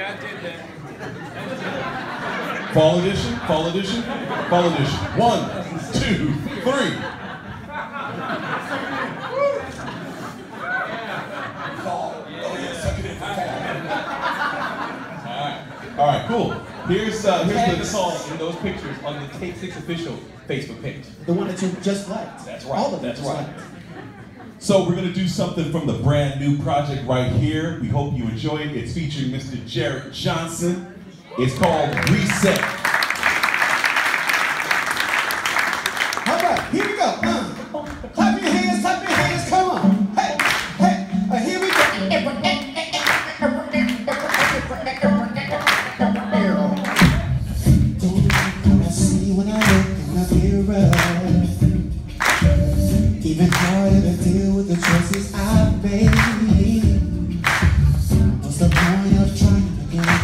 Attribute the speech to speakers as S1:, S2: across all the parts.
S1: Yeah, I did that.
S2: Fall edition, fall edition, fall edition. One, two, three. Fall. Oh yeah, suck it in. Fall. All right, all right, cool. Here's uh, here's the song and those pictures on the Take Six official Facebook page.
S3: The one that you just liked.
S2: That's right.
S3: All of them.
S2: That's right.
S3: Liked.
S2: So we're gonna do something from the brand new project right here. We hope you enjoy it. It's featuring Mr. Jared Johnson. It's called Reset.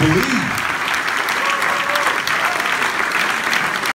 S2: believe.